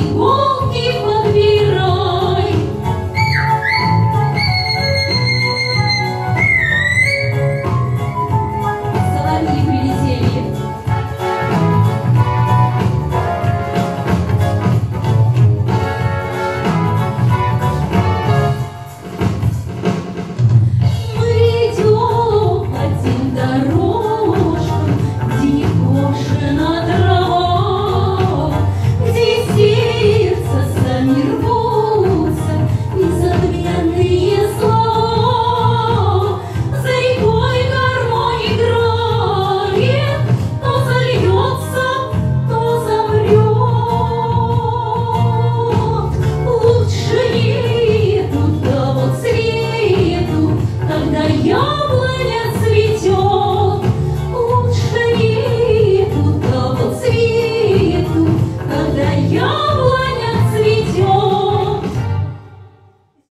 keep keep.